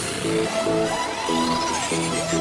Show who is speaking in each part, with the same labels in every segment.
Speaker 1: Thank you.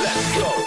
Speaker 1: Let's go.